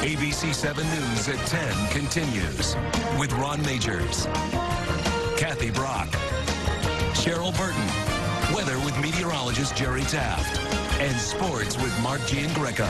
ABC 7 News at 10 continues with Ron Magers, Kathy Brock, Cheryl Burton, weather with meteorologist Jerry Taft, and sports with Mark Giangreco.